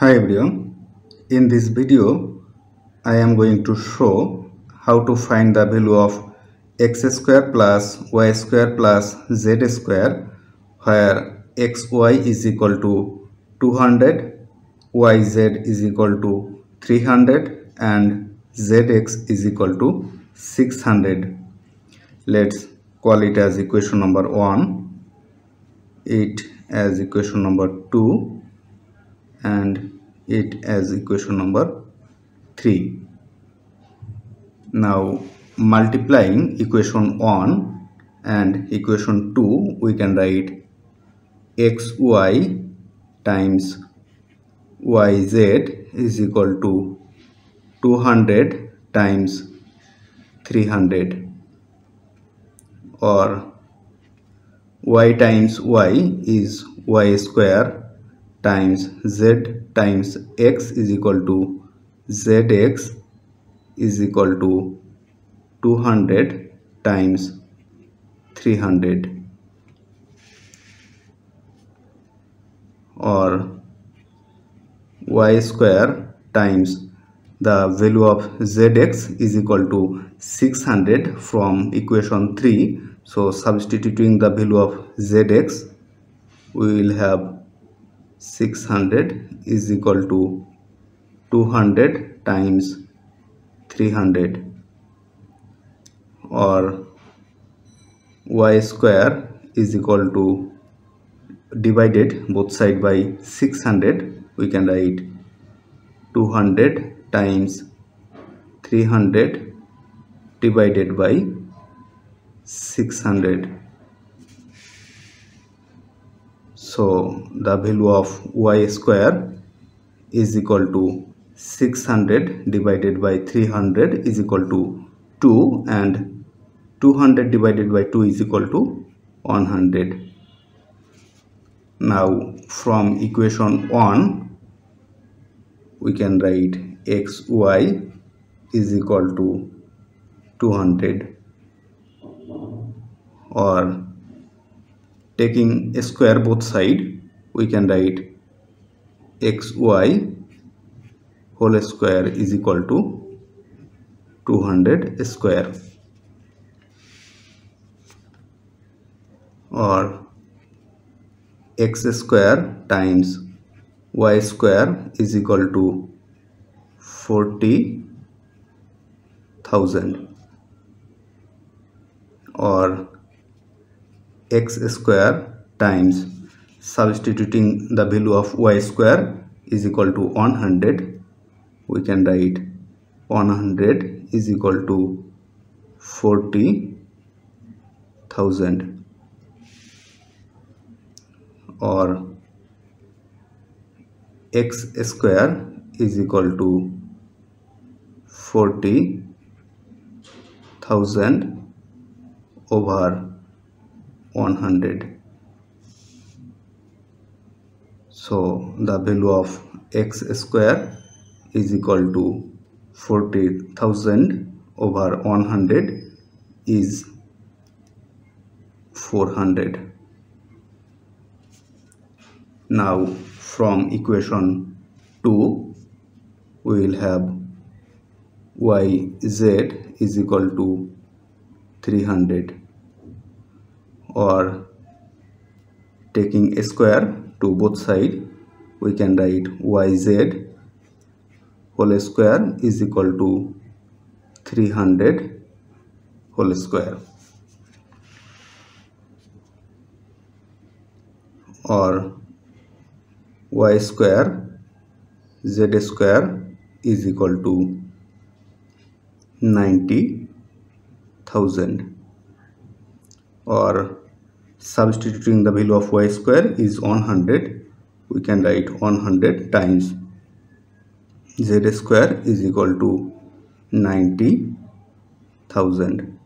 Hi everyone, in this video I am going to show how to find the value of x square plus y square plus z square where xy is equal to 200, yz is equal to 300 and zx is equal to 600. Let's call it as equation number 1, it as equation number 2 and it as equation number 3 now multiplying equation 1 and equation 2 we can write xy times yz is equal to 200 times 300 or y times y is y square times z times x is equal to zx is equal to 200 times 300 or y square times the value of zx is equal to 600 from equation 3 so substituting the value of zx we will have 600 is equal to 200 times 300 or y square is equal to divided both side by 600 we can write 200 times 300 divided by 600 so the value of y square is equal to 600 divided by 300 is equal to 2 and 200 divided by 2 is equal to 100 now from equation 1 we can write xy is equal to 200 or taking a square both side we can write xy whole square is equal to 200 square. Or x square times y square is equal to 40,000 or x square times substituting the value of y square is equal to 100 we can write 100 is equal to 40,000 or x square is equal to 40,000 over 100 so the value of x square is equal to 40,000 over 100 is 400 now from equation 2 we will have yz is equal to 300 or taking a square to both side we can write yz whole square is equal to 300 whole square. Or y square z square is equal to 90,000 or substituting the value of y square is 100 we can write 100 times z square is equal to 90,000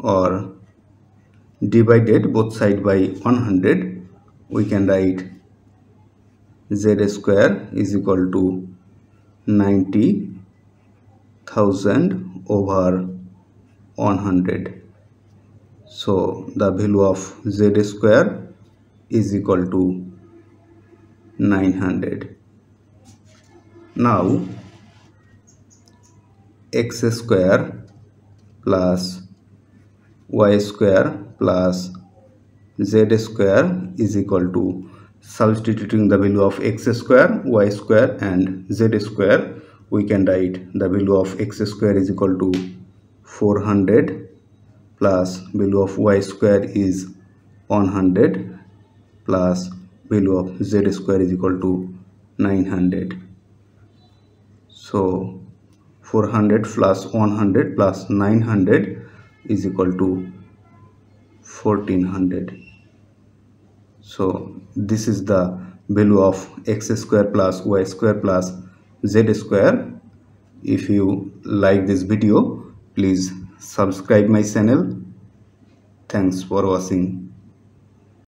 or divided both side by 100 we can write z square is equal to 90,000 over 100 so the value of z square is equal to 900 now x square plus y square plus z square is equal to substituting the value of x square y square and z square we can write the value of x square is equal to 400 plus value of y square is 100 plus value of z square is equal to 900 so 400 plus 100 plus 900 is equal to 1400 so this is the value of x square plus y square plus z square. If you like this video please subscribe my channel. Thanks for watching